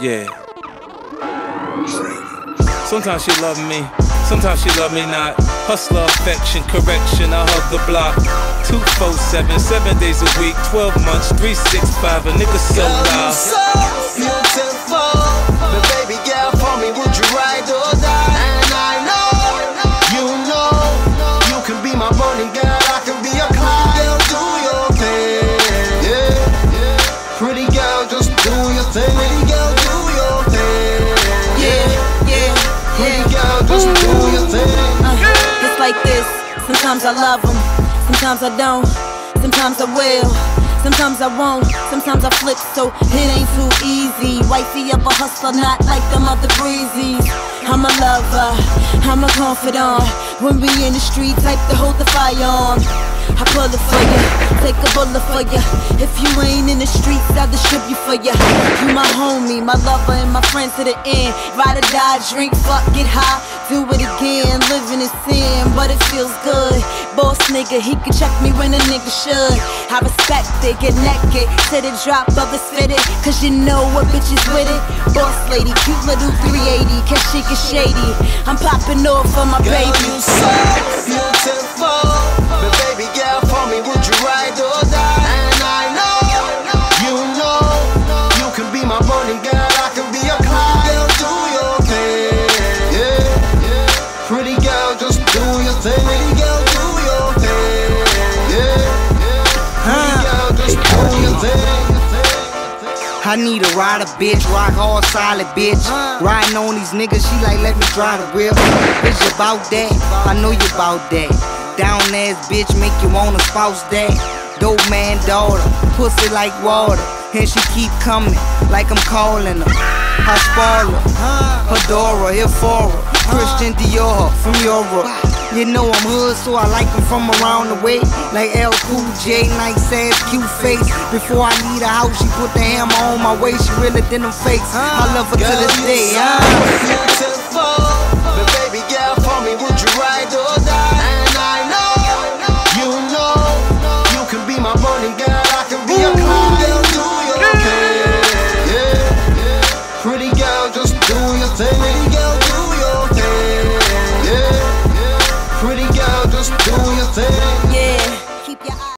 Yeah. Sometimes she love me, sometimes she love me not. Hustler, affection, correction, I hug the block. 247, seven days a week, 12 months, 365, a nigga so loud. Sometimes I love them, sometimes I don't. Sometimes I will, sometimes I won't. Sometimes I flip, so it ain't too easy. Wifey of a hustler, not like them other breezies. I'm a lover, I'm a confidant. When we in the street, type to hold the fire on. It for ya, take a bullet for ya. If you ain't in the streets, I'll distribute for ya. You my homie, my lover, and my friend to the end. Ride or die, drink, fuck, get high, do it again. Living in sin, but it feels good. Boss nigga, he can check me when a nigga should. I respect it, get naked to the drop of his fitted. Cause you know what bitches with it. Boss lady, cute little 380, cause she get shady. I'm popping off for my Girl, baby. I need a rider, bitch, rock hard, solid, bitch. Riding on these niggas, she like, let me drive the whip. Bitch, about that? I know you about that. Down ass bitch, make you wanna spouse that. Dope man daughter, pussy like water. And she keep coming, like I'm calling her. I spoil her, Fedora, here for her. Christian Dior from Europe. You know I'm hood, so I like them from around the way. Like LL Cool J, nice ass, cute face. Before I need a house, she put the hammer on my waist. She really did them fakes. I love her to this day. so huh? beautiful.